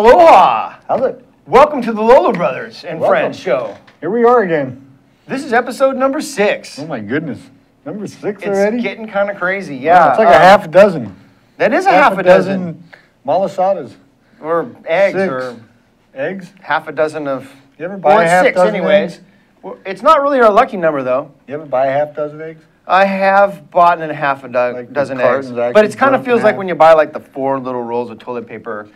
Aloha! How's it? Welcome to the Lolo Brothers and Welcome. Friends show. Here we are again. This is episode number six. Oh my goodness. Number six It's already? It's getting kind of crazy. Yeah, it's like uh, a half a dozen. That is a half, a dozen, malasadas. or eggs, Six. or Eggs? half a dozen of. You ever buy Well, a half six, dozen anyways. eggs? Well, It's not really our lucky number though. You ever buy a half dozen eggs? I have bought in a half a do- Like dozen eggs, but it kind of feels like when you buy like the four little rolls of toilet paper.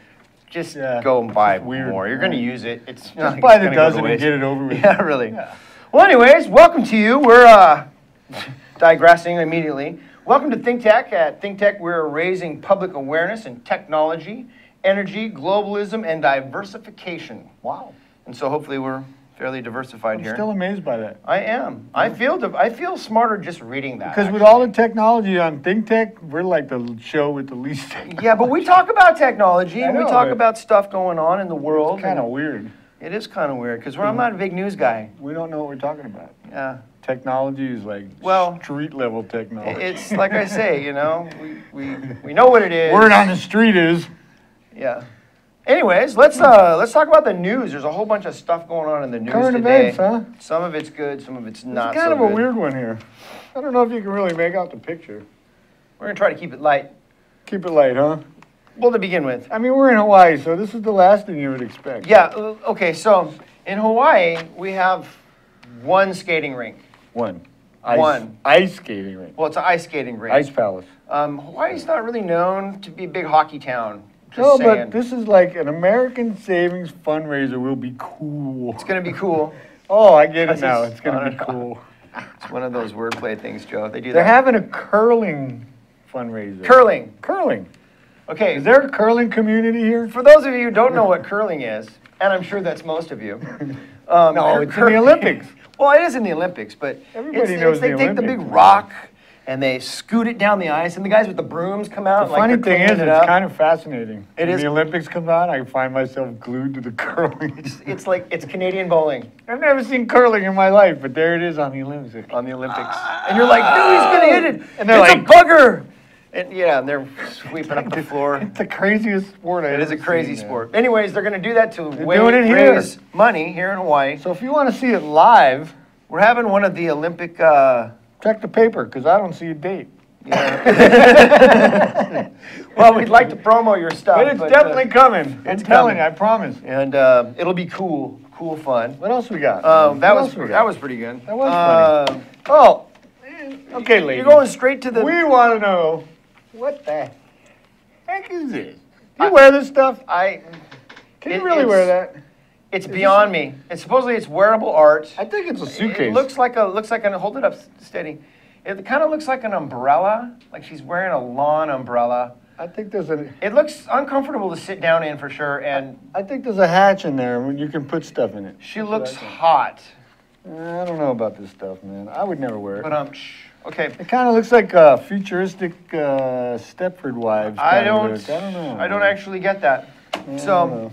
Just Yeah, go and buy weird, more. You're going to use it. It's Just buy the dozen and get it over with. Yeah, really. Yeah. Well, anyways, welcome to you. We're uh, digressing immediately. Welcome to Think Tech. At Think Tech, we're raising public awareness in technology, energy, globalism, and diversification. Wow. And so hopefully we're fairly diversified I'm here. still amazed by that. I am. I feel I feel smarter just reading that. Because with all the technology on Think Tech, we're like the show with the least technology. Yeah, but we talk about technology and we talk about stuff going on in the world. It's kind of weird. It is kind of weird because I'm not a big news guy. We don't know what we're talking about. Yeah. Technology is like Well, street level technology. It's like I say, you know, we, we, we know what it is. Word on the street is Yeah. Anyways, let's uh let's talk about the news. There's a whole bunch of stuff going on in the news current today. events, huh? Some of it's good, some of it's not. It's kind so of a good. weird one here. I don't know if you can really make out the picture. We're gonna try to keep it light. Keep it light, huh? Well, to begin with. I mean, we're in Hawaii, so this is the last thing you would expect. Yeah. uh, Okay. So in Hawaii, we have one skating rink. One. Ice, One. Ice skating rink. Well, it's an ice skating rink. Ice Palace. Um, Hawaii's not really known to be a big hockey town. No, saying. but this is like an American savings fundraiser will be cool. it's gonna be cool. Oh, I get it now. it's to be cool. It's one of those wordplay things, Joe. They do They're that. having a curling fundraiser. curling. Curling. Okay. Is there a curling community here? For those of you who don't know what curling is, and I'm sure that's most of you. Um, No, it's in the Olympics. Well, it is in the Olympics, but Everybody it's, knows it's, they the take the big rock and they scoot it down the ice, and the guys with the brooms come out. The funny they're thing is, it it's kind of fascinating. It when is- the Olympics come on, I find myself glued to the curling. It's like it's Canadian bowling I've never seen curling in my life, but there it is on the Olympics. on the Olympics, and you're like, dude, he's gonna hit it, And they're it's like- a bugger. And yeah, and they're sweeping up the floor. It's the craziest sport I've It is a crazy seen, sport. Anyways, they're gonna do that to it here. raise money here in Hawaii. So if you want to see it live, We're having one of the Olympic. Uh, check the paper because I don't see a date. Yeah. well, we'd like to promo your stuff, But it's uh, definitely coming. I'm it's telling you, I promise. and uh, it'll be cool, cool fun. What else we got? Um, that What was that was pretty good. That was funny. Oh, okay, ladies. You're going straight to the. We want to know what the heck is this? Do you wear this stuff? I. Can It- you really wear that? It's beyond me. It's supposedly it's wearable art. I think it's a suitcase. It looks like a looks like an hold it up steady. It kind of looks like an umbrella, like she's wearing a lawn umbrella. I think there's a. It looks uncomfortable to sit down in for sure, and I think there's a hatch in there when you can put stuff in it. she That's looks I hot. I don't know about this stuff, man. I would never wear it. But um, shh. okay. It kind of looks like uh, futuristic uh, Stepford Wives. I don't. I don't know. I don't actually get that. I don't So,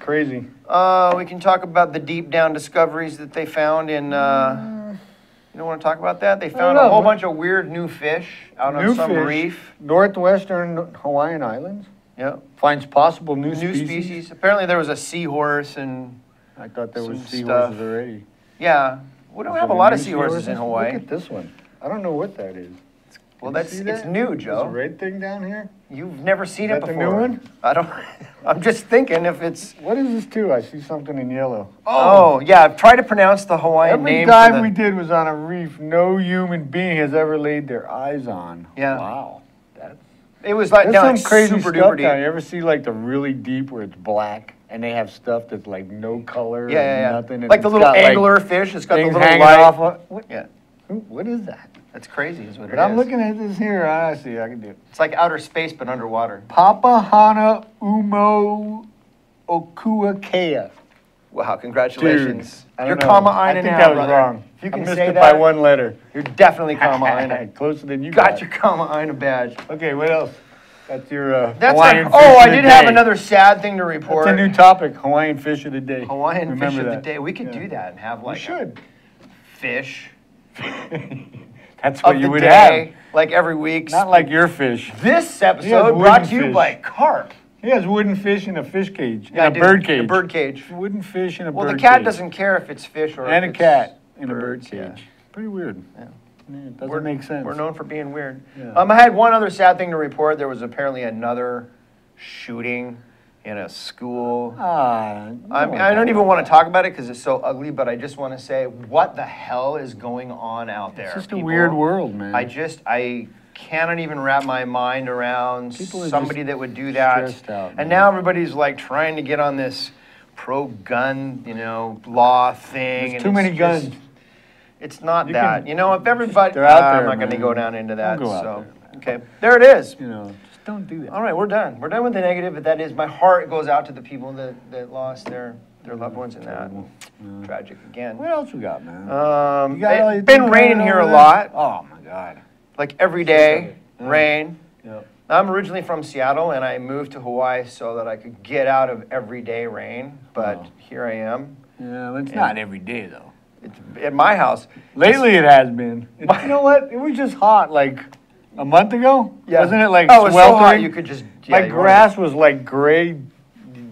crazy. Uh, we can talk about the deep down discoveries that they found in. Uh, you don't want to talk about that? They found a whole bunch of weird new fish out on some fish. reef. Northwestern Hawaiian Islands Yeah. finds possible new, New species. species. Apparently, there was a seahorse and I thought there was seahorses stuff. already. Yeah, we don't have a lot of new seahorses in Hawaii. Look at this one. I don't know what that is. Well, Can that's it's that? new, This Joe. red thing down here? You've never seen it that the before. new one? I don't. I'm just thinking if it's. What is this too? I see something in yellow. Oh, oh. yeah. Try to pronounce the Hawaiian Every name. dive for the, we did was on a reef no human being has ever laid their eyes on. Yeah. Wow. That's It was like down some crazy super stuff down. You ever see like the really deep where it's black and they have stuff that's like no color Yeah, and yeah, yeah. nothing. Like the little got, like, angler fish. It's got the little light. off. Of, what, Yeah, what is that? That's crazy. Is what But it I'm is. looking at this here. I see. I can do it. It's like outer space but underwater. Papahana Umo Okuakea. Wow! Congratulations. I don't You're know. Kama I Aina think now, that was brother. wrong. If you I can missed say it that, by one letter. you're definitely Kama Aina. Closer than you Got your Kama Aina badge. Okay, what else? That's your uh, That's Hawaiian fish oh, I did have another sad thing to report. That's a new topic. Hawaiian fish of the day. Hawaiian Remember fish of the day. We could Yeah. do that and have We like a should. fish That's what you would day, like every week. Not like your fish. this episode brought to you fish. by carp. He has wooden fish in a fish cage. Yeah, in a do. bird In cage. A bird cage. Wooden fish in a bird. Well, the cat cage. doesn't care if it's fish or And a cat in a bird cage. yeah. Pretty weird. Yeah. Yeah, it doesn't We're- make sense. We're known for being weird. Yeah. Um, I had one other sad thing to report. There was apparently another shooting in a school. Ah, I, mean, I don't even want to talk about it because it's so ugly, but I just want to say, what the hell is going on out there? It's just a weird world, man. I just, I cannot even wrap my mind around somebody that would do that. out, and now everybody's like trying to get on this pro-gun, you know, law thing. There's too many just- guns. It's not You that. can- you know, if everybody, They're out Ah, there, I'm not going to go down into that. Don't go out so, there, okay, there it is. You know, don't do that. All right, we're done. We're done with the negative, but that is my heart goes out to the people that, that lost their, their loved ones in that. Yeah. Tragic again. What else we got, man? Um, got it's been raining here a lot. Oh my God. like every day, Yeah. rain. Yep. I'm originally from Seattle, and I moved to Hawaii so that I could get out of everyday rain. But Oh. here I am. Yeah, well, it's Yeah. not every day though. It's at my house. Lately, it has been. It's- you know what? It was just hot like a month ago. Yeah. Wasn't it like oh, it was so hot you could just My yeah, wanted- grass was like gray,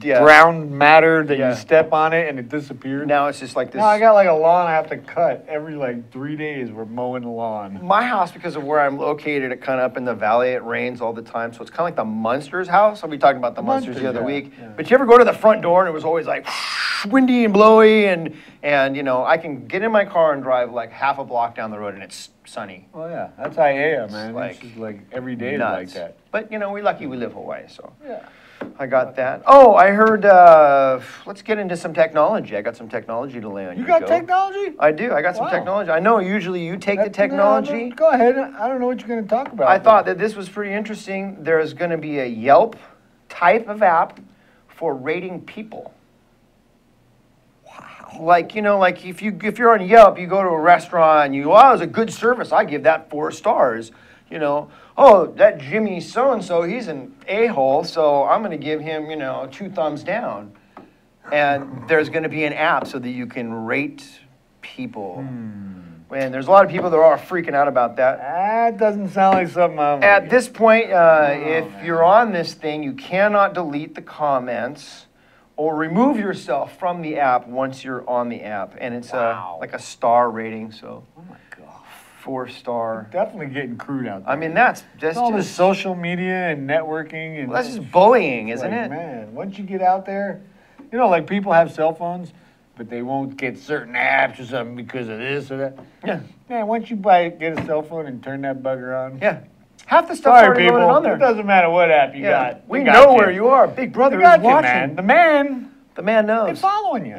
yeah. brown matter that Yeah. you step on it and it disappeared. Now it's just like this. Now I got like a lawn I have to cut every like three days. We're mowing the lawn. My house, because of where I'm located, it kind of up in the valley, it rains all the time. So it's kind of like the Munsters house. I'll be talking about the, The Munsters the other yeah, week. But you ever go to the front door and it was always like windy and blowy and, and, you know, I can get in my car and drive like half a block down the road and it's sunny. Oh yeah, that's Aiea, man. like it's just like every day is like that. But, you know, we're lucky we live Hawaii, so Yeah. I got that. Oh, I heard, uh, let's get into some technology. I got some technology to lay on You you, got technology? I do. I got some Wow. technology. I know usually you take the That- no, technology. no, Go ahead. I don't know what you're going to talk about. I but- thought that this was pretty interesting. There's going to be a Yelp type of app for rating people. Like you know, like if you if you're on Yelp, you go to a restaurant, and you oh, it was a good service. I give that four stars. You know, oh that Jimmy so and so, he's an a hole, so I'm going to give him you know two thumbs down. And there's going to be an app so that you can rate people. And there's a lot of people that are freaking out about that. That doesn't sound like something I'm. At this point, uh, Oh, if man. you're on this thing, you cannot delete the comments or remove yourself from the app once you're on the app. And it's Wow. a, like a star rating, so Oh my god. four star. Definitely getting crude out there. I mean, that's just, all this social media and networking and well, that's just bullying, isn't like, it? Man, once you get out there, you know, like people have cell phones, but they won't get certain apps or something because of this or that. Yeah, Man, once you buy, get a cell phone and turn that bugger on. yeah. Half the stuff's Sorry, already people. on It there. doesn't matter what app you Yeah, got. we They got know where you are. Big brother got is you, watching. man. The man, The man knows. following you.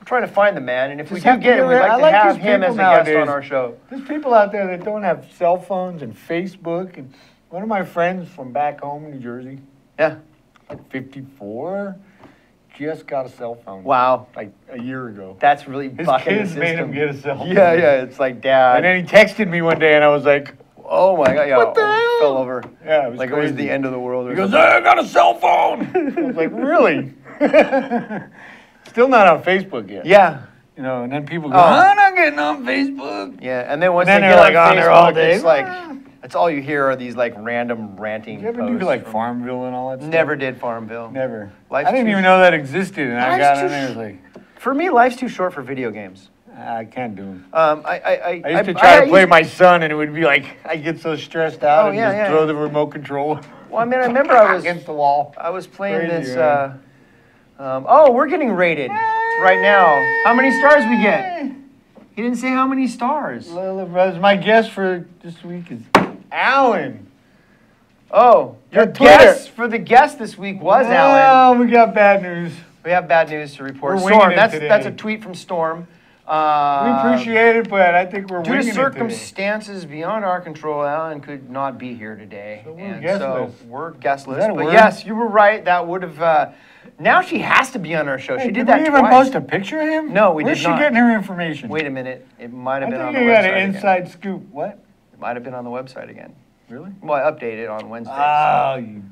We're trying to find the man, and if we do get him, we'd like I to like have him as a guest on our show. There's people out there that don't have cell phones and Facebook. And one of my friends from back home in New Jersey, Yeah. like 54, just got a cell phone. Wow. Like a year ago. That's really His kids made him get a cell phone. Yeah, yeah. It's like dad. And then he texted me one day, and I was like, Oh my god, yeah. What the hell? Fell over. "Yeah, it was like it was the end of the world. Or He goes, "Hey, I got a cell phone." I was like, "Really?" Still not on Facebook yet. Yeah, You know, and then people go, Oh. "I'm not getting on Facebook." yeah. And then once then they they're get like on, on there all day. it's like ah. that's all you hear are these like random ranting. Did you ever do like Farmville and all that stuff? Never did Farmville. Never. Life's I didn't even know that existed, and I got too on there. sh- It was like, For me, life's too short for video games. I can't do them. Um, I, I, I, I used to try to play my son, and it would be like I get so stressed out Oh, and yeah, just yeah. throw the remote control Well, I mean, I remember I was against the wall. I was playing Crazy, this. Uh, um, oh, we're getting rated right now. How many stars we get? He didn't say how many stars. Brothers. My guest for this week is Alan. Oh, your Your Twitter. guest for the guest this week was Alan. Oh, we got bad news. We have bad news to report. We're winging Storm. it That's today. that's a tweet from Storm. We Uh, appreciate it, but I think we're Due to winging it today. circumstances beyond our control, Alan could not be here today, So we're and guestless. so we're guestless. But word? yes, you were right. That would have. Uh, now she has to be on our show. Hey, she did that. did that we even twice. post a picture of him? No, we Where's did she getting her information? Wait a minute. It might I have been on think the I website got an again. inside scoop. What? It might have been on the website again. Really? Well, I updated it on Wednesday. so- Oh, you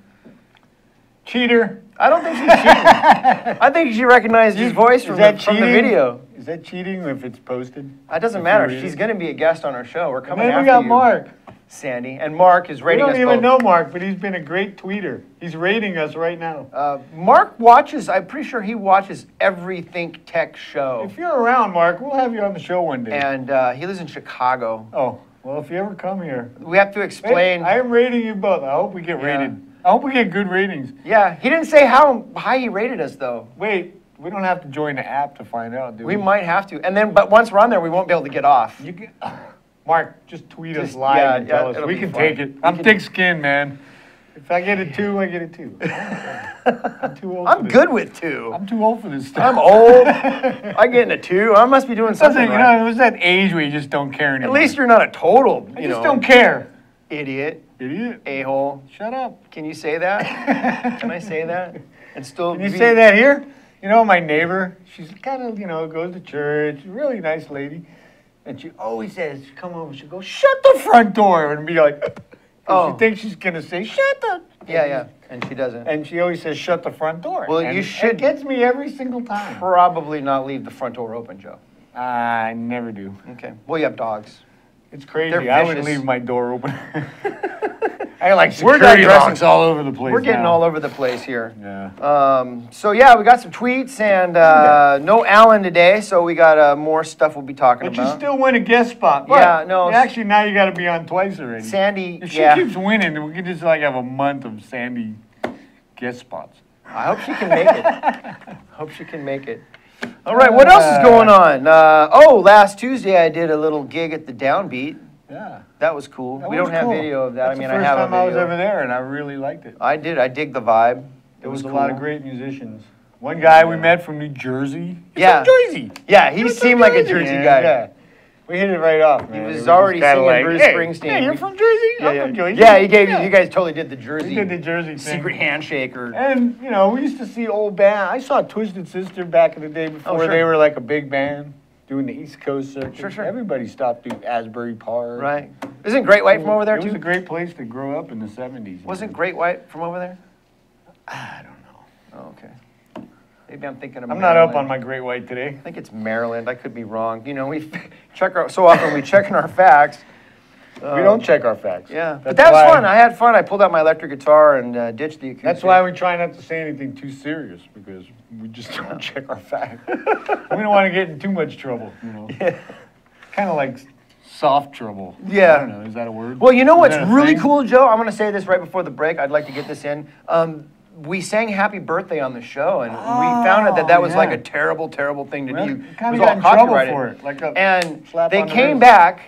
cheater. I don't think she's cheating. I think she recognized his voice from, that the, from the video. Is that cheating if it's posted? It doesn't If matter. She's going to be a guest on our show. We're And coming then after we got you, Mark. Sandy, and Mark is We rating don't us even both. know Mark, but he's been a great tweeter. He's rating us right now. Uh, Mark watches. I'm pretty sure he watches every Think Tech show, If you're around, Mark, we'll have you on the show one day. and uh, he lives in Chicago. oh, well, if you ever come here, We have to Hey, explain. I am rating you both. I hope we get Yeah. rated. I hope we get good ratings. yeah, he didn't say how high he rated us though. Wait, we don't have to join the app to find out, do we? We might have to, and then but once we're on there, we won't be able to get off. You can, Mark, just tweet us live yeah, and yeah, us. We can fun. take it. We I'm can- thick skinned, man. If I get a two, I get a two. I'm too old. I'm good with two. I'm too old for this stuff. I'm old. I get in a two. I must be doing Something, you right. know, it was that age where you just don't care anymore. At least you're not a total, I you just know, don't care. Idiot. A hole. Shut up. Can you say that? Can I say that? And still Can you be- say that here? You know, my neighbor, she's kind of, you know, goes to church, really nice lady. And she always says, she come over, she goes, shut the front door. And be like, Oh. she thinks she's going to say, shut the. Yeah, yeah. And she doesn't. And she always says, shut the front door. Well, And you should- It gets me every single time. Probably not leave the front door open, Joe. I never do. Okay. Well, you have dogs. It's crazy. They're I wouldn't vicious. leave my door open. I like We're security locks all over the place. We're getting now. all over the place here. Yeah. Um, so yeah, we got some tweets and uh, no Alan today, so we got uh, more stuff we'll be talking But you about. still win a guest spot. Yeah, no, Actually, now you got to be on twice already. Sandy, If she yeah. keeps winning, then we could just like have a month of Sandy guest spots. I hope she can make it. hope she can make it. All right, what else is going on? Uh, oh, last Tuesday I did a little gig at the Downbeat. Yeah. That was cool. That we don't have cool. video of that. That's I mean, the I first have time a I was video. over there, and I really liked it. I did. I dig the vibe. It There was, was a lot of great musicians. One guy we met from New Jersey. He's Yeah. Jersey. Yeah, he He seemed like a Jersey guy. Yeah. We hit it right off. man. was It just already singing like, Bruce hey, Springsteen. Hey, you're from Jersey? Yeah, I'm yeah. from Jersey. yeah, he gave Yeah. you guys totally did the Jersey We did the Jersey thing. secret handshake or And you know, we used to see old band. I saw Twisted Sister back in the day oh, before Oh, sure. they were like a big band doing the East Coast circuit. Sure, sure. Everybody stopped through Asbury Park. right. Isn't Great White from over there too? It was a great place to grow up in the '70s. Wasn't Great White from over there? I don't know. Oh, okay. Maybe I'm thinking of. I'm not up Maryland. on my Great White today. I think it's Maryland. I could be wrong. You know, we check our so often we check in our facts. we don't check our facts. Yeah, but that was why- fun. I had fun. I pulled out my electric guitar and uh, ditched the acoustic. That's why we try not to say anything too serious because we just don't check our facts. we don't want to get in too much trouble, you know. Kind of like soft trouble. Yeah. I don't know. Is that a word? Well, you know Is what's that a really thing? cool, Joe? I'm going to say this right before the break. I'd like to get this in. Um, we sang "Happy Birthday" on the show, and we found out that that was like a terrible, terrible thing to Well, do. you It was all copyrighted. for it, like a and they the came wrist. back.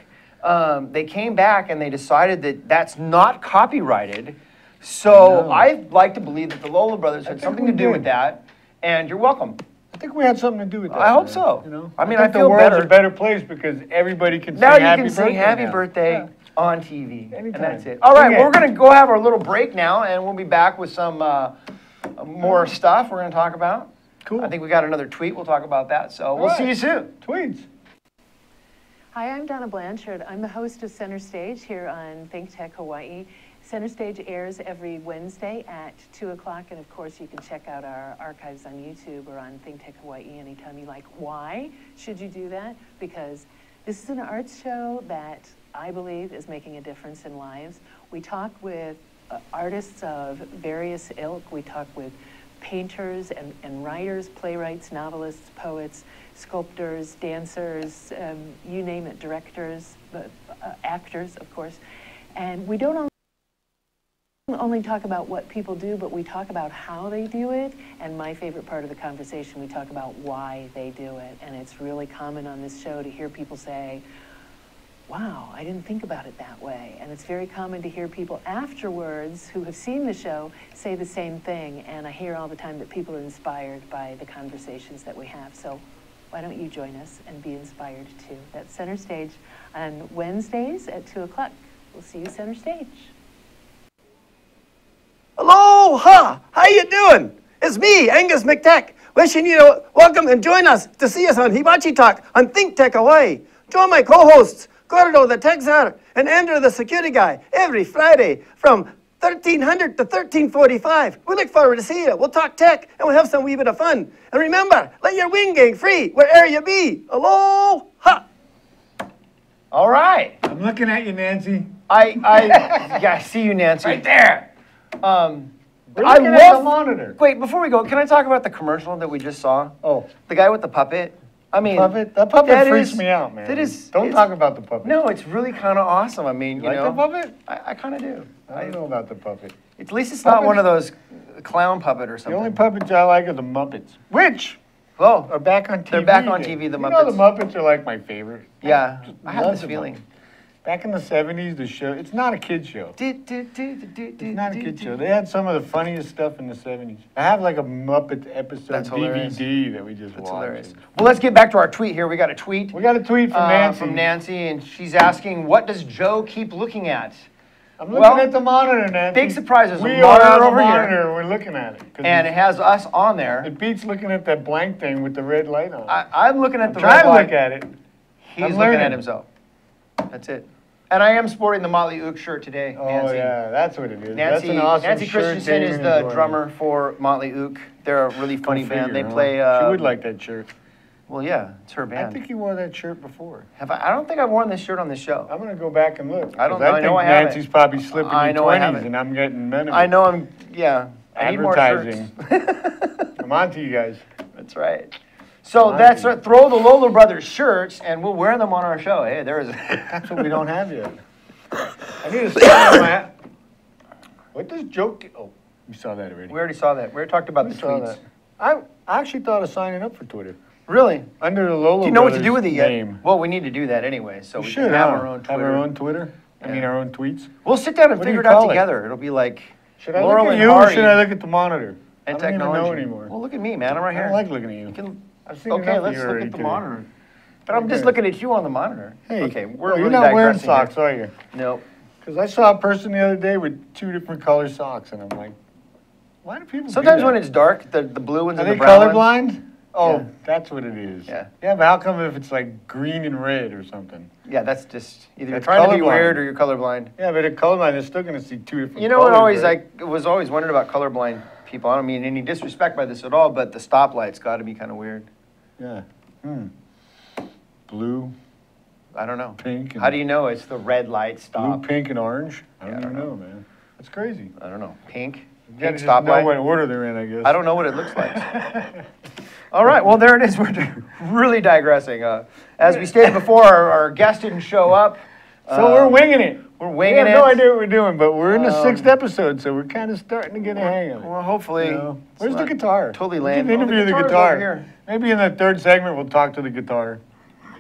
Um, they came back and they decided that that's not copyrighted. So No. I'd like to believe that the Lolo Brothers had something to do did. with that. And you're welcome. I think we had something to do with that. I hope so. You know, I mean, think I feel the world's better. a better place because everybody can Now sing you happy can sing birthday "Happy now. Birthday" Yeah. On TV, and that's it. All right, Okay. we're gonna go have our little break now, and we'll be back with some uh, more stuff we're gonna talk about. Cool. I think we got another tweet. We'll talk about that. So we'll right. see you soon. Tweets. Hi, I'm Donna Blanchard. I'm the host of Center Stage here on Think Tech Hawaii. Center Stage airs every Wednesday at 2 o'clock, and of course, you can check out our archives on YouTube or on Think Tech Hawaii anytime you like. Why should you do that? Because this is an arts show that I believe is making a difference in lives. We talk with uh, artists of various ilk. We talk with painters and, and writers, playwrights, novelists, poets, sculptors, dancers, um, you name it, directors, uh, uh, actors, of course. And we don't only talk about what people do, but we talk about how they do it. And my favorite part of the conversation, we talk about why they do it. And it's really common on this show to hear people say, wow, I didn't think about it that way. And it's very common to hear people afterwards who have seen the show say the same thing. And I hear all the time that people are inspired by the conversations that we have. So why don't you join us and be inspired too? That's Center Stage on Wednesdays at 2 o'clock. We'll see you center stage. Aloha! How you doing? It's me, Angus McTech, wishing you welcome and join us to see us on Hibachi Talk on Think Tech Hawaii. Join my co-hosts, Gordo the Tech Czar and Andrew the Security Guy every Friday from 1300 to 1345. We look forward to seeing you. We'll talk tech and we'll have some wee bit of fun. And remember, let your wing gang free wherever you be. Aloha! All right. I'm looking at you, Nancy. I, I, yeah, I see you, Nancy. Right there. Um, We're I looking at the monitor. wait, before we go, can I talk about the commercial that we just saw? Oh, The guy with the puppet. I mean, puppet. That puppet that freaks is- me out, man. That is. Don't talk about the puppet. No, it's really kind of awesome. I mean, You you, like know, the puppet? I, I kind of do. I don't know about the puppet. At least it's not one of those clown puppet or something. The only puppets I like are the Muppets, which well, are back on TV. They're back on TV, the you know the Muppets. Muppets are like my favorite. yeah, just I have this feeling. Back in the 70s, the show, it's not a kid show. It's It's not a kid show. They had some of the funniest stuff in the 70s. I have like a Muppet episode That's hilarious. DVD that we just That's watched. hilarious. Well, let's get back to our tweet here. We got a tweet We got a tweet from uh, Nancy. from Nancy, and she's asking, "What does Joe keep looking at?" I'm looking Well, at the monitor, Nancy. big surprise, there's a we are on the over here. monitor. We're looking at it. And it has us on there. it beats looking at that blank thing with the red light on. I, I'm looking at the Try red to light. look at it. He's I'm looking at himself. That's it. And I am sporting the Motley Ook shirt today, Oh Nancy. yeah, that's what it is. Nancy, that's an awesome Nancy Christenson is the drummer for Motley Ook. They're a really funny band. They huh? play. Uh, she would like that shirt. Well, yeah, it's her band. I think you wore that shirt before. Have I? I don't think I've worn this shirt on this show. I'm gonna go back and look. I don't. know. I think know I haven't. Nancy's probably slipping I in know 20s, and I'm getting it. I know I'm. Yeah. I need more Advertising. shirts. I'm on to you guys. That's right. So that's right. Throw the Lolo Brothers shirts, and we'll wear them on our show. Hey, there is. That's what we don't have yet. I need a sign on my. What does joke? Oh, you saw that already. we already saw that. We already talked about We the tweets. that. I I actually thought of signing up for Twitter Really? under the Lolo Do you know what to Brothers do with it yet? name. Well, we need to do that anyway, so we we should can have huh? our own Twitter. Have our own Twitter. I mean, our own tweets. We'll sit down and What figure it out it? together. It'll be like Should I Laurel look at you or should I look at the monitor? and I don't technology. even know anymore. Well, look at me, man. I'm right here. I don't like looking at you. You can, I've seen okay, enough of let's look at the monitor. But I'm just looking at you on the monitor. Hey, okay, we're well, really you're not wearing digressing socks, here. are you? No. Because I saw a person the other day with two different color socks, and I'm like, why do people? do Sometimes that? when it's dark, the, the blue ones are and they the brown ones. colorblind? Oh, Yeah. that's what it is. Yeah. Yeah, but how come if it's like green and red or something? Yeah, that's just either you're That's trying to be colorblind. weird or you're colorblind. Yeah, but a colorblind is still going to see two different. You know what always right? I was always wondering about colorblind people. I don't mean any disrespect by this at all, but the stoplight's got to be kind of weird. Yeah. Hmm. Blue, I don't know. pink. And How do you know it's the red light stop? blue, pink, and orange? I don't I don't even know, man. That's crazy. I don't know. Pink. You Pink just know stoplight. what order they're in, I guess. I don't know what it looks like. All right, well, there it is. We're really digressing. Uh, as we stated before, our, our guest didn't show up. So Uh, we're winging it. We're We winging have it. no idea what we're doing, but we're in the Um, sixth episode, so we're kind of starting to get a hang of it. Well, hopefully. You know? Where's the guitar? Totally We lame. can Oh, the interview the guitar. here. Maybe in the third segment we'll talk to the guitar.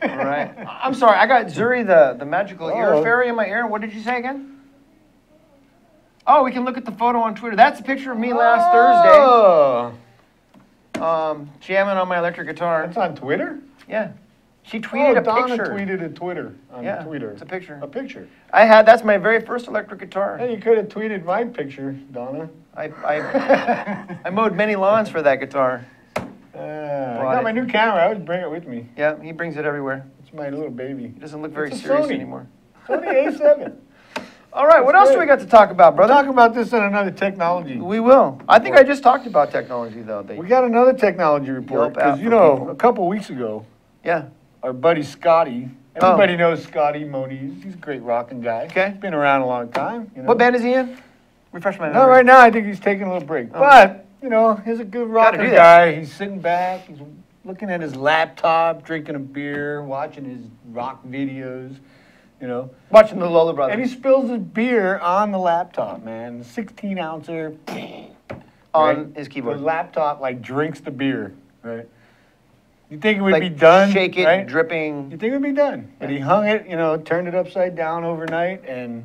All right. I'm sorry. I got Zuri, the, the magical ear fairy in my ear. What did you say again? Oh, we can look at the photo on Twitter. That's a picture of me last Oh, Thursday, um, jamming on my electric guitar. that's on Twitter. Yeah. She tweeted oh, a Donna picture. tweeted a Twitter on Yeah, Twitter. it's a picture. A picture. I had that's my very first electric guitar. Hey, you could have tweeted my picture, Donna. I, I, I mowed many lawns for that guitar. Uh, I got it. my new camera. I always bring it with me. Yeah, he brings it everywhere. It's my little baby. He doesn't look very serious Sony. anymore. Sony A7. All right, what That's else do we got to talk about, We'll brother? talk about this in another technology. We will. I think I just talked about technology though. We got another technology report because you know people. a couple weeks ago, yeah. Our buddy Scotty. Oh. Everybody knows Scotty Moniz. He's a great rocking guy. Okay. Been around a long time. You know. What band is he in? Refresh my memory. No, right now I think he's taking a little break. Oh. But you know, he's a good Gotta rocker do that. guy. He's sitting back, he's looking at his laptop, drinking a beer, watching his rock videos, you know. Watching the Lolo Brothers. And he spills his beer on the laptop, man. 16 ouncer on right? his keyboard. The laptop like drinks the beer, right? You think it would like be done? Shake it, right? dripping. You think it would be done? But he hung it, you know, turned it upside down overnight, and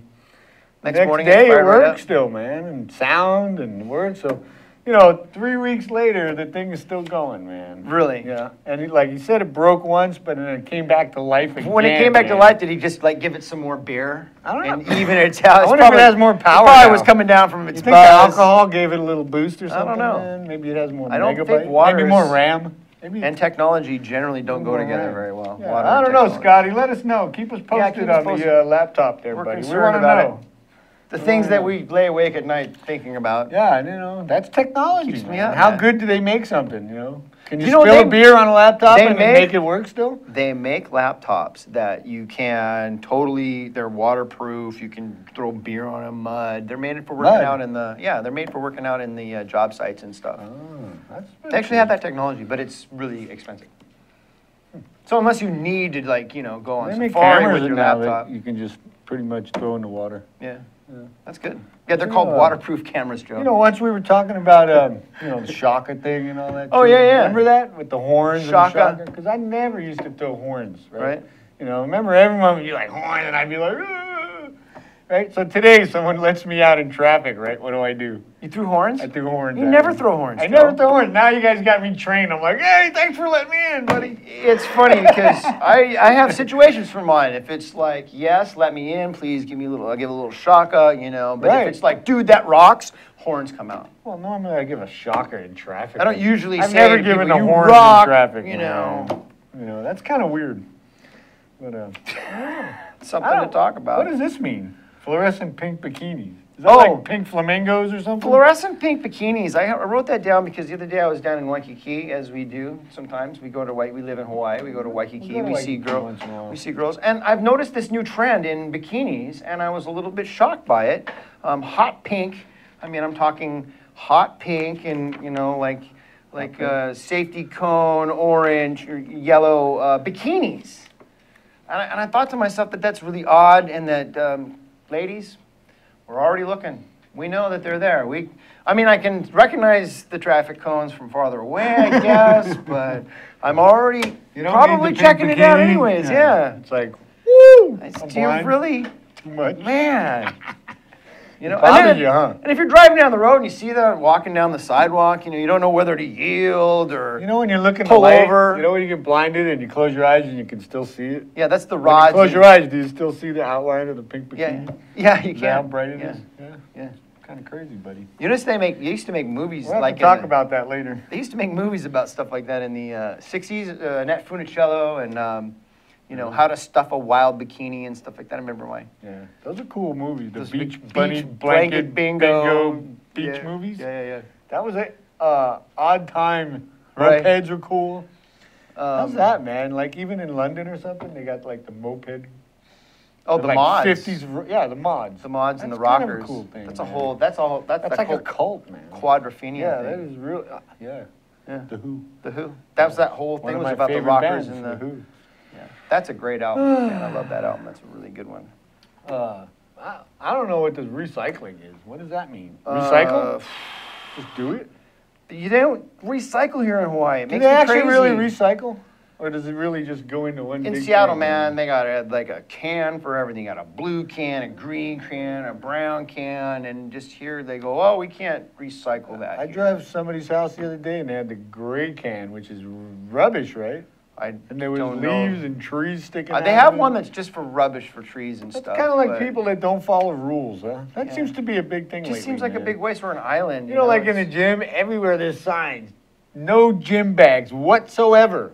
Next next morning, day it fired right worked still, man, and sound and worked. So, you know, three weeks later, the thing is still going, man. Really? Yeah. And he, like he said, it broke once, but then it came back to life again. When it came back to life, did he just like give it some more beer? I don't know. And even its out. I wonder if it has more power Probably now. was coming down from You its think buzz. the alcohol gave it a little boost or something? I don't know. man? Maybe it has more I don't megabyte. think water Maybe more RAM. Maybe And technology generally don't go together very well. Yeah, Water I and don't know, technology. Scotty. Let us know. Keep us Yeah, posted keep us on posted. the uh, laptop there, We're buddy. We concerned to about know. The things that we lay awake at night thinking about. Yeah, you know, that's technology. Keeps me man. up, How man. good do they make something, you know? Can you, You know, spill they- a beer on a laptop and make- make it work still? They make laptops that you can totally, they're waterproof. You can throw beer on them, mud. They're made for working Mud? out in the, yeah, they're made for working out in the uh, job sites and stuff. Oh, that's They actually have that technology, but it's really expensive. So unless you need to like, you know, go on They safari with your laptop. you can just pretty much throw in the water. Yeah, Yeah. that's good. Yeah, they're You called know, waterproof cameras, Joe. You know, once we were talking about, um, you know, the Shaka thing and all that. Oh, too. yeah, yeah. Remember that with the horns Shaka. Because I never used to throw horns, right? Right. You know, remember everyone would be like horn, and I'd be like, "Ah." Right? So today, someone lets me out in traffic, right? What do I do? you threw horns? I threw horns. You never throw horns. I Joe. never throw horns. Now you guys got me trained. I'm like, hey, thanks for letting me in, buddy. It's funny because I, I have situations for mine. If it's like, yes, let me in, please give me a little, I'll give a little shaka, you know. But Right. if it's like, dude, that rocks, horns come out. Well, normally I give a shocker in traffic. I don't usually I've say never given a horn rock," in traffic. you man. know. You know, that's kind of weird. But uh, Something to talk about. What does this mean? Fluorescent pink bikinis. Is that Oh. like pink flamingos or something? Fluorescent pink bikinis. I, I wrote that down because the other day I was down in Waikiki, as we do sometimes. We go to Wai- we live in Hawaii. We go to Waikiki. We to We see girls. once in a while. We see girls, and I've noticed this new trend in bikinis, and I was a little bit shocked by it. Um, hot pink. I mean, I'm talking hot pink, and you know, like like uh, safety cone, orange, or yellow uh, bikinis. And I, and I thought to myself that that's really odd, and that um, ladies, we're already looking. We know that they're there. We, I mean, I can recognize the traffic cones from farther away, I guess, but I'm already probably need the pink checking it out anyways. Yeah. It's like, woo! It's I'm do you blind. really, Too much. man. You know, and, then- you, huh? and if you're driving down the road and you see that walking down the sidewalk, you know, you don't know whether to yield or. You know when you're looking Pull light, over. You know when you get blinded and you close your eyes and you can still see it. yeah, that's the When you rods. close your eyes, do you still see the outline of the pink bikini? yeah, yeah, you that how can. bright it yeah. is? Yeah. Yeah. Kind of crazy, buddy. You notice they make. They used to make movies We'll like talk the- about that later. They used to make movies about stuff like that in the uh, 60s. Uh, Annette Funicello and, um, you know, how to stuff a wild bikini and stuff like that. I remember my Yeah, those are cool movies. The beach beach bunny blanket blanket bingo. bingo, beach yeah, movies. Yeah, yeah, yeah. That was a uh, odd time. Right. Mopeds were cool. yeah. How's Um, that, man? Like even in London or something, they got like the moped. Oh, the like mods. 50s, yeah, the mods. The mods and the That's kind of a rockers. cool thing, that's a whole. That's a whole. That's, That's the like a cult, man. quadrophenia Yeah, thing. that is real. Uh, yeah. Yeah. The Who. The Who. That was that whole thing was about the rockers and The the. Who. Yeah, that's a great album. man, I love that album. That's a really good one. Uh, I, I don't know what this recycling is. What does that mean? Recycle? Uh, Just do it? you don't recycle here in Hawaii. It Do they me actually crazy. really recycle? Or does it really just go into one In Seattle, man, they got a, like a can for everything. You got a blue can, a green can, a brown can, and just here they go, oh, we can't recycle that. I here." drove somebody's house the other day and they had the gray can, which is rubbish, right? I And there was leaves know. and trees sticking Uh, out. they have one that's just for rubbish for trees and That's stuff. kind of like people that don't follow rules, huh? That Yeah. seems to be a big thing It just lately, seems like a big waste. We're an island. You know, like in the gym, everywhere there's signs. No gym bags whatsoever.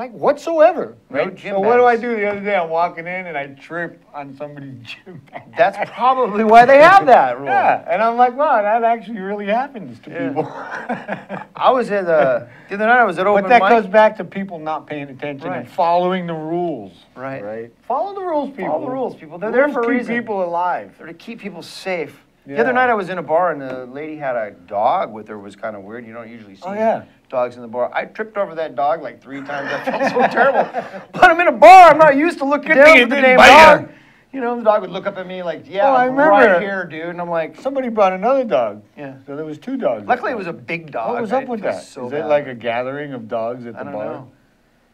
Like whatsoever. No Right? gym so what do I do the other day? I'm walking in and I trip on somebody's gym bag. That's probably why they have that rule. Yeah, and I'm like, wow, that actually really happens to Yeah. people. I was at uh, the other night. I was at open but that mic. goes back to people not paying attention Right. and following the rules. Right. Right. Follow the rules, people. Follow the rules, people. They're there for a reason. people alive. They're to keep people safe. The other night I was in a bar and the lady had a dog with her. It was kind of weird. You don't usually see Oh, yeah. Dogs in the bar. I tripped over that dog like three times. I felt so terrible. But I'm in a bar. I'm not used to looking Good down thing for it the damn dog. you. You know, the dog would look up at me like, yeah, Oh, I I'm remember. right here, dude. And I'm like, Somebody brought another dog. yeah. So there was two dogs. Luckily, it was a big dog. What was up with that? Is So it like a gathering of dogs at I the don't bar? know.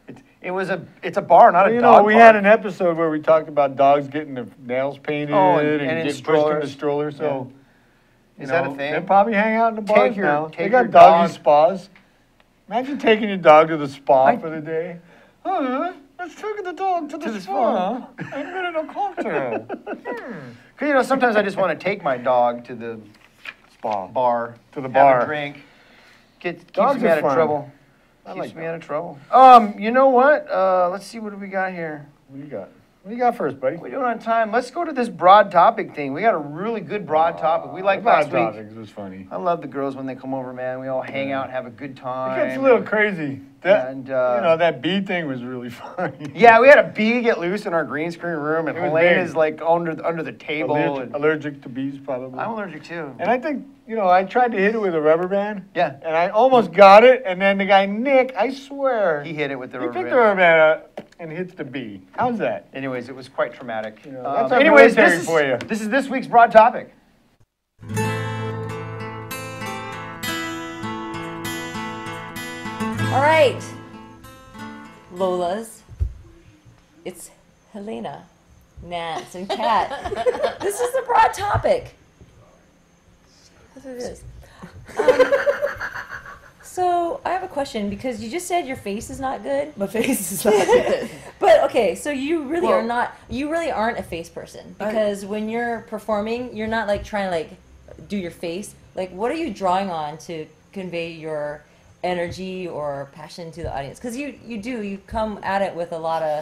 It, it was a, it's a bar, not Well, a you dog know, we park. had an episode where we talked about dogs getting their nails painted Oh, and- and, and in getting pushed in the stroller. So, you Is that a thing? They probably hang out in the bars Take your- now. they got your doggy dog- spas. Imagine taking your dog to the spa I- for the day. Oh, let's take the dog to the, the spa and get in a cocktail. 'Cause, you know, sometimes I just want to take my dog to the spa. bar. To the bar. have a drink. Get, keeps Dogs me out of fun. trouble. I Keeps like me out of trouble. Um, you know what? Uh, let's see what do we got here. What do you got? What do you got first, buddy? We're doing on time. Let's go to this broad topic thing. We got a really good broad topic. We like Broad last week. topics was funny. I love the girls when they come over, man. We all hang out, and have a good time. It gets a little crazy. That, And, uh, you know, that bee thing was really funny. Yeah, we had a bee get loose in our green screen room, and Helene big. is like under under the table. allergic, and allergic to bees, probably. I'm allergic too. And I think, you know, I tried to hit it with a rubber band. Yeah. And I almost got it, and then the guy, Nick, I swear, He he, hit it with the rubber picked band. the rubber band up and hits the bee. How's that? Anyways, it was quite traumatic. Yeah, Um, that's our anyways, this military is, for you. this is this week's broad topic. All right, Lolos. It's Helena, Nance, and Kat. this is the broad topic. That's what it is. Um, so I have a question because you just said your face is not good. My face is not good. But okay, so you really are not. You really aren't a face person because when you're performing, you're not like trying to like do your face. Like, what are you drawing on to convey your energy or passion to the audience? Because you you do you come at it with a lot of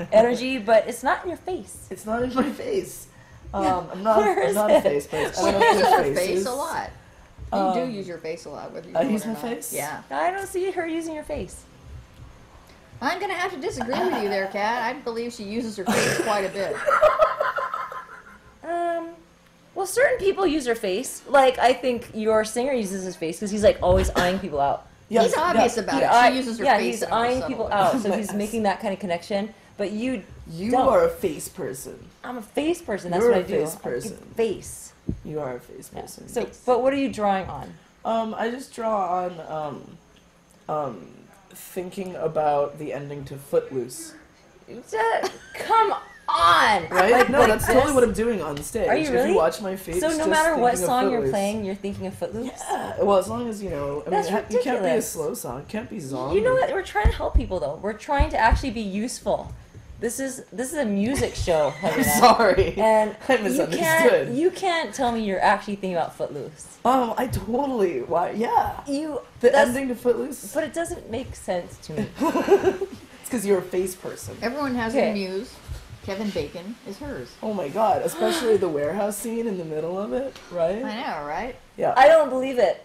energy, but it's not in your face. It's not in my face. Um, I'm not. Where I'm is not it? a face person. I You don't know use if face faces. a lot. You Um, do use your face a lot, with you I use my face? Yeah. I don't see her using your face. I'm gonna have to disagree with you there, Kat. I believe she uses her face quite a bit. Um, well, certain people use their face. Like I think your singer uses his face because he's like always eyeing people out. Yes, He's obvious yeah. about He it. eye- She uses her yeah, face. he's in a more eyeing people way. out, so he's making that kind of connection. But you, You don't. are a face person. I'm a face person. That's You're what a I do. face person. Face. You are a face Yeah. person. So, but what are you drawing on? Um, I just draw on um, um, thinking about the ending to Footloose. Come on! Right? Like, no, like that's this? totally what I'm doing on stage. Are you If really? you watch my face, So no just matter what thinking of song you're playing, you're thinking of Footloose. Yeah. Well, as long as you know, I That's mean, it you can't be a slow song. It can't be song. You know what? We're trying to help people though. We're trying to actually be useful. This is this is a music show. I'm sorry. And I you can't you can't tell me you're actually thinking about Footloose. Oh, I totally. Why? Yeah. You The ending to Footloose. but it doesn't make sense to me. It's because you're a face person. Everyone has Okay. their muse. Kevin Bacon is hers. Oh my god! Especially the warehouse scene in the middle of it, right? I know, right? Yeah. I don't believe it.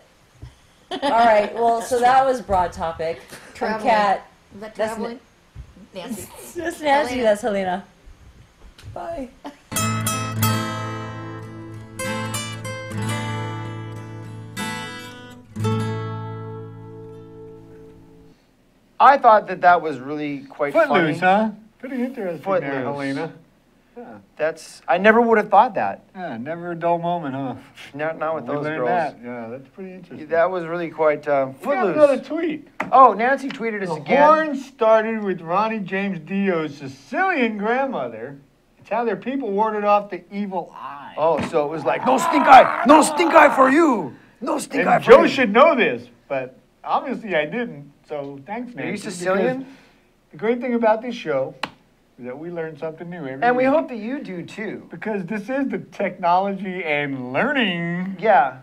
All right. Well, so that was broad topic from Traveling. Kat. Is that That's traveling? Nancy. That's Nancy. Helena. That's Helena. Bye. I thought that that was really quite Footloose, funny. huh? Pretty interesting Footloose. there, Helena. Yeah. That's I never would have thought that. Yeah, never a dull moment, huh? Not not with We those learned girls. that. Yeah, that's pretty interesting. That was really quite uh, We got another tweet. Oh, Nancy tweeted us The again. horn started with Ronnie James Dio's Sicilian grandmother. It's how their people warded off the evil eye. Oh, so it was like no stink eye, no stink eye for you, no stink eye and for Joe you. should know this, but obviously I didn't. So thanks, Nancy. Are you Sicilian? The great thing about this show that we learn something new every And we week. hope that you do too. because this is the technology and learning. Yeah.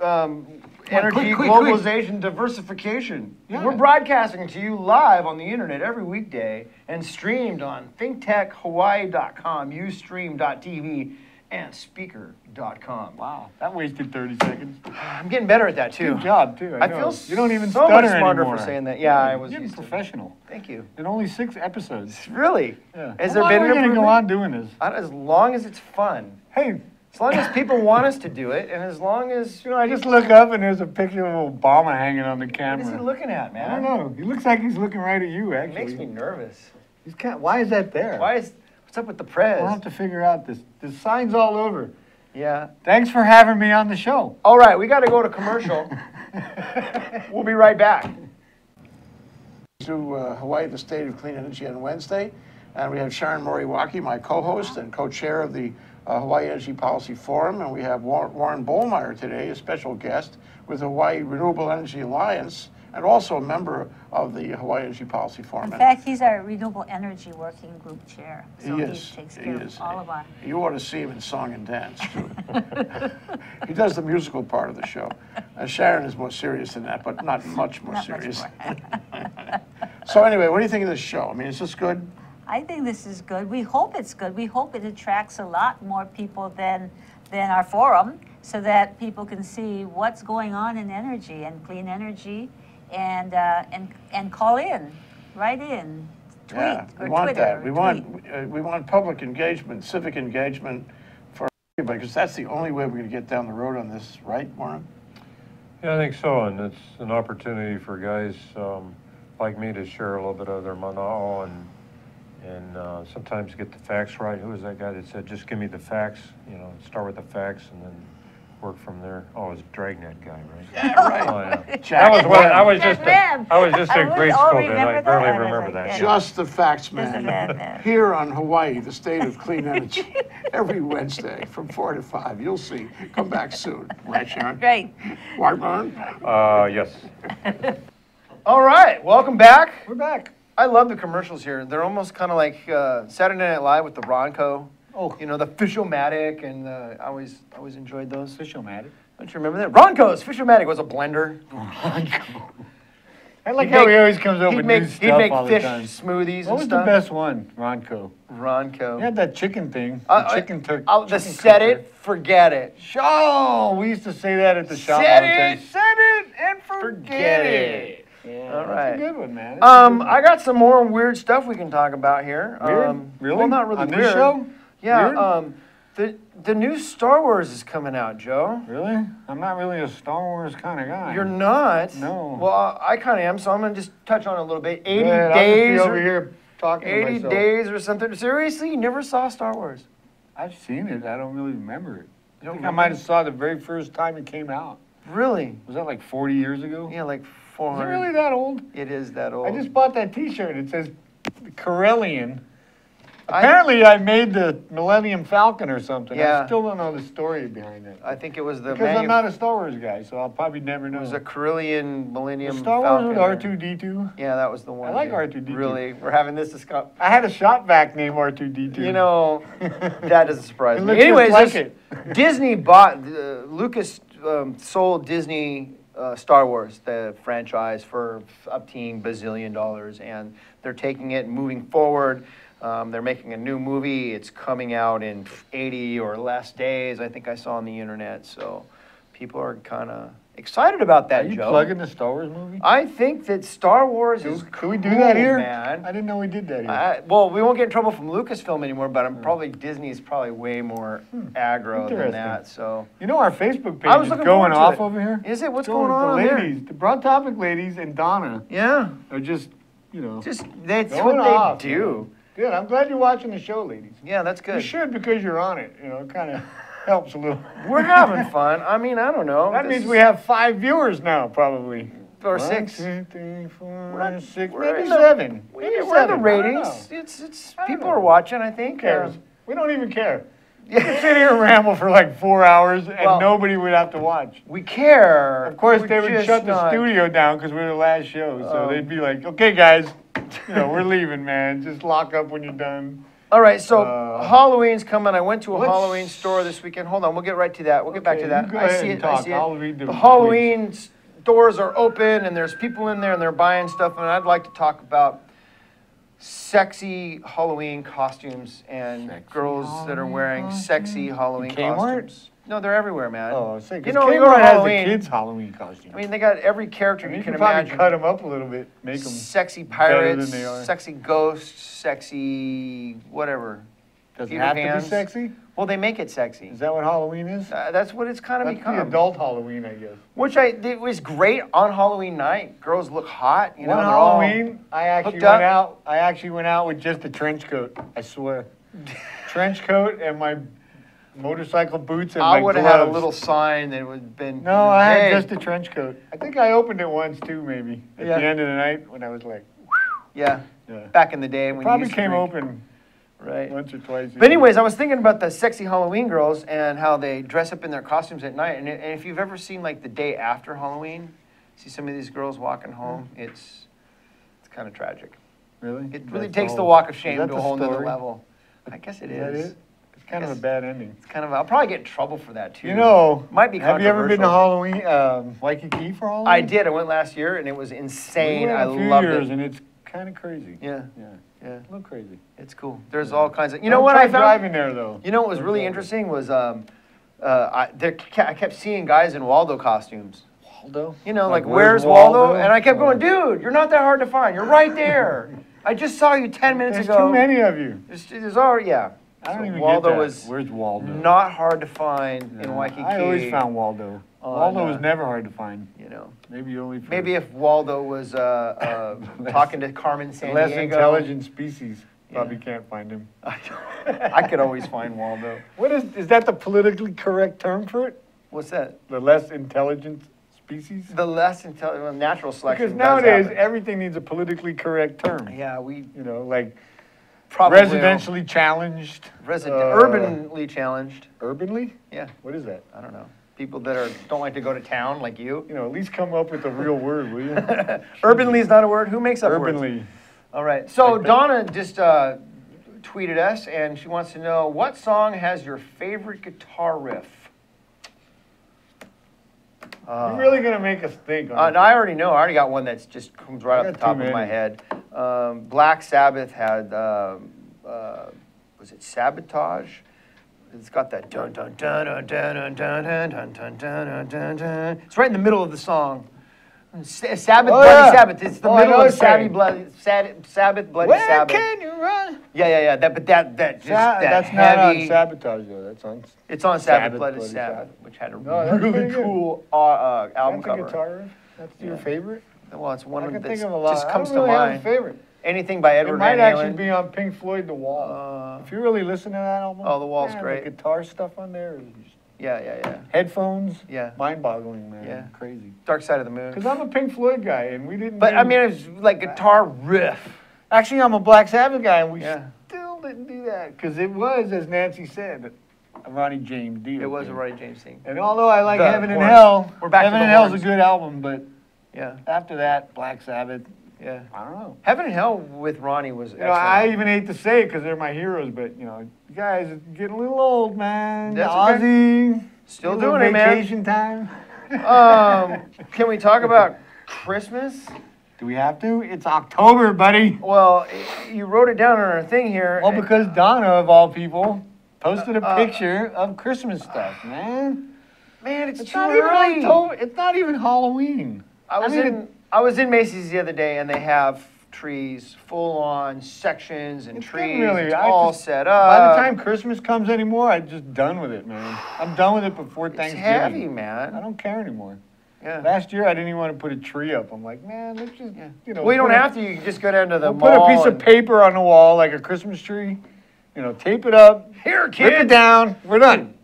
Um, energy, quick, quick, quick. globalization, diversification. Yeah. We're broadcasting to you live on the internet every weekday and streamed on thinktechhawaii.com, ustream.tv, and spreaker.com. Wow, that wasted 30 seconds. I'm getting better at that too. Good job, too. I, I feel you don't even so stutter much smarter anymore. for saying that. Yeah, I was You're to professional. Thank you. In only six episodes. Really? Yeah. Has How there been are we gonna go on doing this? As long as it's fun. Hey, As long as people want us to do it, and as long as You know, I just look up and there's a picture of Obama hanging on the camera. What is he looking at, man? I don't know. He looks like he's looking right at you, Actually, It makes me nervous. He's kind of, why is that there? Why is what's up with the press? We'll have to figure out this. There's signs all over. Yeah. Thanks for having me on the show. All right, we got to go to commercial. we'll be right back. to uh, Hawaii, the State of Clean Energy on Wednesday. And we have Sharon Moriwaki, my co-host and co-chair of the uh, Hawaii Energy Policy Forum. And we have Warren Bollmeier today, a special guest with the Hawaii Renewable Energy Alliance and also a member of the Hawaii Energy Policy Forum. In fact, he's our renewable energy working group chair. So He he is, takes he is. of all of our. You ought to see him in song and dance, too. he does the musical part of the show. Uh, Sharon is more serious than that, but not much more Not much serious. more. so anyway, what do you think of this show? I mean, is this good? I think this is good. We hope it's good. We hope it attracts a lot more people than than our forum, so that people can see what's going on in energy and clean energy, and uh, and and call in, write in, tweet Yeah, we or want Twitter. that. We tweet. want, uh, we want public engagement, civic engagement for everybody, because that's the only way we're going to get down the road on this, right, Warren? Yeah, I think so, and it's an opportunity for guys um, like me to share a little bit of their mana'o and and uh, sometimes get the facts right. Who was that guy that said, "Just give me the facts"? You know, start with the facts and then work from there. Oh, it was Dragnet guy, right? Yeah, right. Oh, yeah. That was what I was just. Man. I was just I in would grade all school then. remember I that. barely I was remember like, that. yeah. yeah. Just the facts, Just the man. bad. Here on Hawaii, the state of clean energy, every Wednesday from four to five. You'll see. Come back soon. Right, Sharon? Great. Right, Warren? Uh, yes. All right, welcome back. We're back. I love the commercials here. They're almost kind of like uh, Saturday Night Live with the Ronco. Oh. You know, the Fishomatic, and uh, I always I always enjoyed those. Fishomatic. Don't you remember that? Ronco's Fishomatic was a blender. Ronco. I like He'd how make- he always comes up he'd with make, new He'd make all fish the time. smoothies What and was stuff. the best one? Ronco. Ronco. He had that chicken thing. Uh, the chicken turkey. I'll just set it, forget it. Oh, we used to say that at the shop Set the it, Set it and forget, Forget it. it. Yeah, All that's a good one, man. That's Um, good one. I got some more weird stuff we can talk about here. Weird? Um, really? Well, not really On weird. this show? Yeah. Um, the the new Star Wars is coming out, Joe. Really? I'm not really a Star Wars kind of guy. You're not. No. Well, I, I kind of am, so I'm gonna just touch on it a little bit. 80 Go ahead, I'll just days. be over or- here talking to 80 myself. days or something. Seriously, you never saw Star Wars? I've seen it. I don't really remember it. I think I might have saw it the very first time it came out. Really? Was that like 40 years ago? Yeah, like Is it 400. really that old? It is that old. I just bought that T-shirt. It says Corellian. I- Apparently, I made the Millennium Falcon or something. Yeah. I still don't know the story behind it. I think it was the because I'm not a Star Wars guy, so I'll probably never know. It was a Corellian Millennium Star Wars Falcon. with or- R2D2. Yeah, that was the one. I like. R2D2. Really, we're having this discussion. I had a shop back named R2D2. You know, that doesn't surprise me. Anyways, like this- Disney bought uh, Lucas um, sold Disney uh, Star Wars the franchise for up teen bazillion dollars, and they're taking it and moving forward. Um, they're making a new movie. It's coming out in 80 or less days. I think I saw on the internet. So people are kind of excited about that. Are you Joe. plugging the Star Wars movie? I think that Star Wars is Could we do cool, that here? man. I didn't know we did that here. I, well, we won't get in trouble from Lucasfilm anymore, but I'm probably Disney's probably way more aggro than that. So you know our Facebook page is going off it. over here. is it? What's So going on the there? ladies, the broad topic ladies and Donna Yeah, are just, you know, just that's Going what they off, do. Good. I'm glad you're watching the show, ladies. Yeah, that's good. You should because you're on it. You know, it kind of helps a little. We're having fun. I mean, I don't know. That This means we have five viewers now, probably. or One, six. two, three, four, not- six, maybe the- seven. We, Maybe we're the seven. Don't ratings. It's it's people know. are watching. I think. Who cares? Um, We don't even care. We could sit here and ramble for like four hours and Well- nobody would have to watch. we care. Of course, We're they would shut the studio down because we're the last show. So Um, they'd be like, okay, guys, you know, we're leaving, man. Just lock up when you're done. All right, so Uh, Halloween's coming. I went to a Halloween store this weekend. Hold on, we'll get right to that. We'll get back to that. you go I ahead see and it. I see it. I'll read the the. Halloween doors are open, and there's people in there, and they're buying stuff. And I'd like to talk about sexy Halloween costumes and Sexy girls that are wearing Halloween sexy Halloween Kmart? costumes. No, they're everywhere, man. Oh, I say, You know, Kmart go to has Halloween- the kids' Halloween costume. I mean, they got every character you you can probably imagine. cut them up a little bit, make them sexy better than pirates, they are. sexy ghosts, sexy whatever. Does it Peter have to Pans. be sexy? Well, they make it sexy. Is that what Halloween is? Uh, that's what it's kind of That's become. the adult Halloween, I guess. Which I it was great on Halloween night. Girls look hot. You know, One they're all Halloween, I actually hooked went up. out. I actually went out with just a trench coat. I swear, trench coat and my motorcycle boots and I my would have had a little sign that would have been. No, I hey. had just a trench coat. I think I opened it once too, maybe at Yeah. the end of the night when I was like, Yeah. Yeah. Back in the day when you probably used to came drink. open Right. once or twice. But anyways, I was thinking about the sexy Halloween girls and how they dress up in their costumes at night. And, i- and if you've ever seen like the day after Halloween, see some of these girls walking home, hmm. it's it's kind of tragic. really, It really That's takes the all- walk of is shame that to a the whole nother story? level. I guess it Is that is. it? It's kind of a bad ending. It's kind of. I'll probably get in trouble for that too. You know, might be have you ever been to. Halloween, um, Waikiki for Halloween? I did. I went last year and it was We insane. went I loved years it. and it's kind of crazy. Yeah, Yeah, yeah, a little crazy. it's cool. There's all kinds of. You know what I found? driving there though. You know what was really interesting was um, uh, I, there, I kept seeing guys in Waldo costumes. Waldo. You know, like, Like, where's where's Waldo? Waldo? And I kept going, dude, you're not that hard to find. You're right there. I just saw you ten minutes There's ago. too many of you. There's, there's already yeah. I don't So even Waldo get that. was Where's Waldo? not hard to find in Waikiki. I always found Waldo. on, Waldo uh, was never hard to find. You know, Maybe only maybe if Waldo was uh, uh, talking to Carmen San less intelligent species probably Yeah. can't find him. I could always find Waldo. What is is that the politically correct term for it? What's that? The less intelligent species? The less intelligent, well, natural selection. Because nowadays everything needs a politically correct term. yeah, we You know, like probably residentially challenged. resident, uh, urbanly challenged. Urbanly? Yeah, What is that? I don't know. People that are don't like to go to town like you. You know, at least come up with a real word, will you? Urbanly is not a word. Who makes up words? Urbanly. All right. So think- Donna just uh, tweeted us, and she wants to know what song has your favorite guitar riff. Uh, You're really gonna make us think. uh, no, I already know. I already got one that's just comes right off the top too of my head. Um, Black Sabbath had um, uh, was it Sabotage? It's got that dun dun dun dun dun dun dun dun dun dun dun dun dun. It's right in the middle of the song. Sabbath, Oh, Bloody yeah. Sabbath. It's the Oh, middle of Sabbath, saying. Bloody Sad, Sabbath, Bloody Where Sabbath. can you run? Yeah, yeah, yeah. That, but that, that, just Sa- that that's not on heavy. sabotage though. That's on. it's on Sabbath, Sabbath, Bloody Bloody Sabbath, Sabbath. which had a No, really cool uh, uh, album That's a cover. guitar riff. That's your favorite. Well, it's one I of can that think of a lot. just I comes don't really to have a mind. favorite. Anything by Edward It might Van actually Halen. be on Pink Floyd, The Wall. Uh, if you really listen to that album, Oh, The Wall's man, great. The guitar stuff on there is just yeah, yeah, yeah. headphones. Yeah. Mind-boggling, man. Yeah. Crazy. Dark Side of the Moon. Because I'm a Pink Floyd guy, and we didn't. But I mean, it's like guitar riff. actually, I'm a Black Sabbath guy, and we Yeah. still didn't do that because it was, as Nancy said, a Ronnie James Dio. It was a. Ronnie James thing. And although I like The Heaven and. Hell, We're back to Heaven the and Hell's horns. a good album, but Yeah, after that, Black Sabbath, yeah. I don't know. Heaven and Hell with Ronnie was You know, I even hate to say it because they're my heroes, but you know, you guys are getting a little old, man. That's Ozzy, Still doing it, man. vacation time. Um, can we talk about Christmas? Do we have to? It's October, buddy. Well, you wrote it down on our thing here. Well, because Donna, of all people, posted a Uh, picture of Christmas stuff, man. man, it's, It's too not even early. October. It's not even Halloween. I was mean, in I was in Macy's the other day, and they have trees, full on sections and It's trees. really- it's I all just- set up. By the time Christmas comes anymore, I'm just done with it, man. I'm done with it before it's Thanksgiving. heavy, I don't care anymore. Yeah. Last year, I didn't even want to put a tree up. I'm like, man, let's just, you know. well, don't have to. You can just go down to the We'll mall. put a piece of paper on the wall like a Christmas tree. You know, tape it up, Here, rip it down. We're done.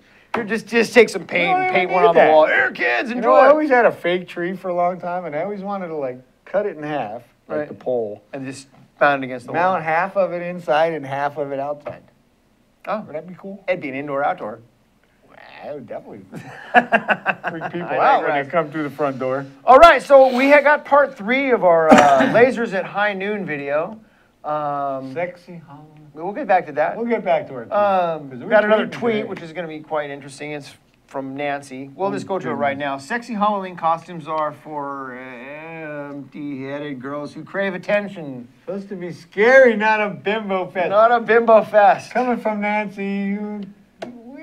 Just just take some paint, and paint one on the wall. Here, kids, You enjoy. know, I always had a fake tree for a long time, and I always wanted to like cut it in half, like Right. the pole. and just bound against the Mount wall. half of it inside and half of it outside. Oh, Would that be cool? it'd be an indoor outdoor. I would definitely freak people out when they come through the front door. All right, so we got part three of our uh, lasers at high noon video. Um, Sexy Halloween. we'll get back to that. We'll get back to it. Um, we got another tweet, today. which is going to be quite interesting. It's from Nancy. We'll Oh, just go to it right now. Sexy Halloween costumes are for uh, empty-headed girls who crave attention, Supposed to be scary, not a bimbo fest. not a bimbo fest. Coming from Nancy, you,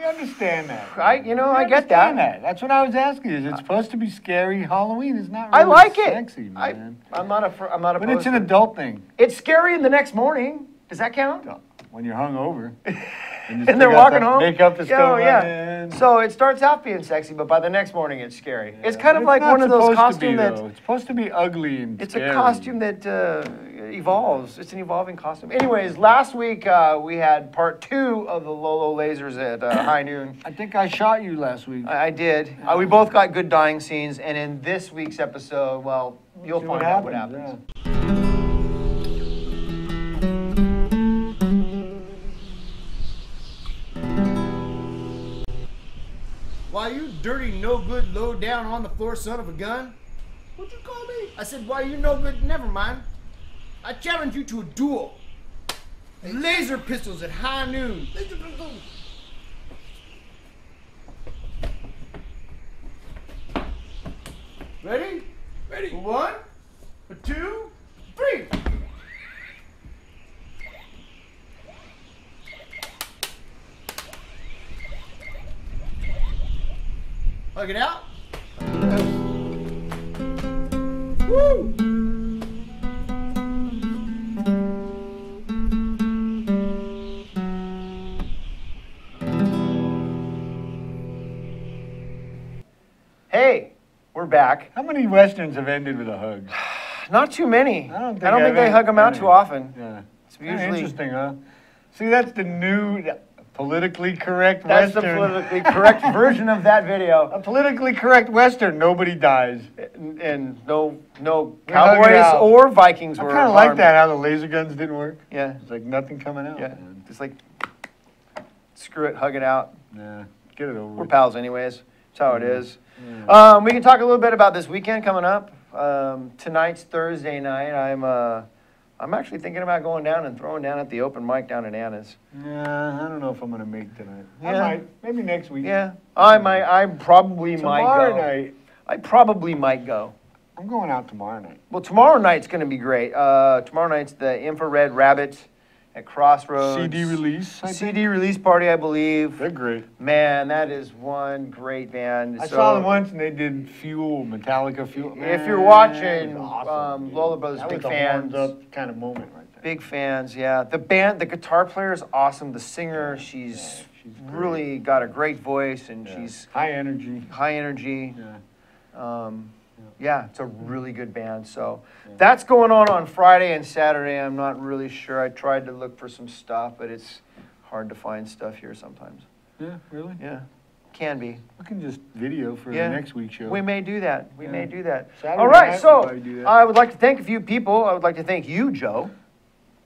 we understand that. I, you know, I get that. understand That's what I was asking. Is it supposed to be scary? Halloween is not. I like it. Sexy, I, man. I'm not a, fr- I'm not a. but it's an adult thing. It's scary in the next morning. Does that count? When you're hungover. And and they're walking that home. makeup is Yeah, still oh, yeah. running. So it starts out being sexy, but by the next morning it's scary. it's kind of like one of those costumes that. It's supposed to be ugly and it's scary. a costume that uh, evolves. It's an evolving costume. Anyways, last week uh, we had part two of the Lolo lasers at uh, high noon. I think I shot you last week. I, I did. Uh, we both got good dying scenes, and in this week's episode, well, you'll See find what out what happens, happens. Why you dirty, no good, low down on the floor son of a gun? What'd you call me? I said, why you no good? Never mind. I challenge you to a duel. Laser pistols at high noon. Laser pistols. Ready? Ready. For one, for two, three. Hug it out. Woo! Back. How many westerns have ended with a hug? Not too many. I don't think, I don't think they hug them out any. too often. Yeah. It's usually interesting, huh? See, that's the new politically correct that's the politically correct version of that video. a politically correct western. Nobody dies. And, and no, no cowboys or Vikings I were. kind of like that how the laser guns didn't work. Yeah, It's like nothing coming out. yeah. man. Just like screw it, hug it out. Yeah. Get it over We're with. pals, anyways. That's how it is. Yeah. Um, we can talk a little bit about this weekend coming up. Um, tonight's Thursday night. I'm uh, I'm actually thinking about going down and throwing down at the open mic down at Anna's. Yeah, I don't know if I'm gonna make tonight. I Yeah. might. Maybe next week. Yeah, I might. I probably might Tomorrow go. night. I probably might go. I'm going out tomorrow night. Well, tomorrow night's going to be great. Uh, tomorrow night's the Infrared Rabbit at Crossroads. CD release. I think. CD release party, I believe. They're great. Man, that is one great band. I So, saw them once and they did Fuel, Metallica Fuel. If you're watching, awesome, um. Lolo Brothers, that big fans. up kind of moment right there. Big fans, yeah. The band, the guitar player is awesome. The singer, she's, she's great. really got a great voice and Yeah. she's high energy. high energy. Yeah. Um, yeah, it's a really good band. So that's going on on Friday and Saturday. I'm not really sure. I tried to look for some stuff, but it's hard to find stuff here sometimes. Yeah, really? Yeah, can be. We can just video for Yeah. the next week's show. We may do that. We may do that. Saturday All right, so we'll do that. I would like to thank a few people. I would like to thank you, Joe,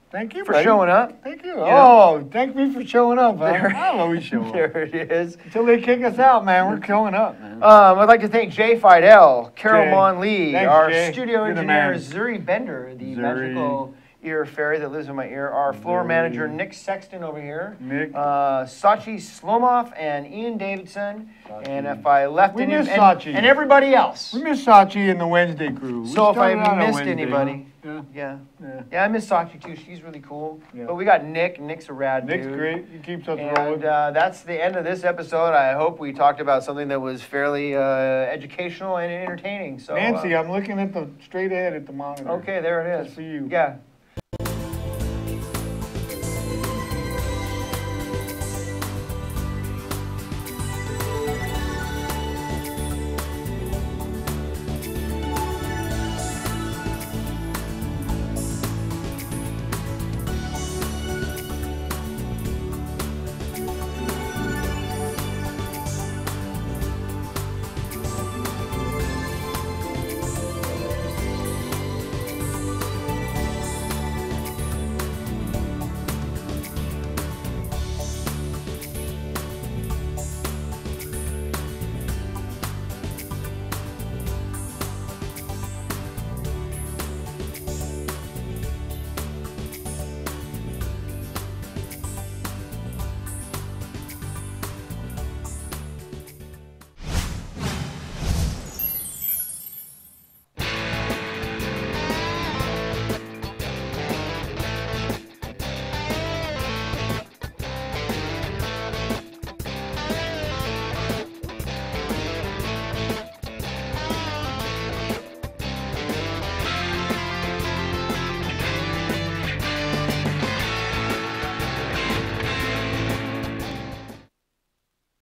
Thank you for showing up. Thank you. Oh, thank me for showing up. Huh? There- I'll always show up. There it is. Until they kick us out, man. We're showing up, man. Um, I'd like to thank Jay Fidel, Carol. Mon Lee, Thanks, our Jay. studio You're engineer. Zuri Bender, the Zuri. magical ear fairy that lives in my ear, our floor Zuri. manager, Nick Sexton over here, Nick. uh, Sachi Slomoff, and Ian Davidson. Sachi. And if I left We any, miss and, Sachi. and everybody else. We miss Sachi and the Wednesday crew. We So if I started out on missed anybody-? Yeah. Yeah. Yeah. Yeah, I miss Sachi too. She's really cool. Yeah. But we got Nick. Nick's a rad Nick's dude. great. He keeps us And rolling. uh, that's the end of this episode. I hope we talked about something that was fairly uh, educational and entertaining. So, Nancy, uh, I'm looking at the straight ahead at the monitor. okay, there it is. I see you. Yeah,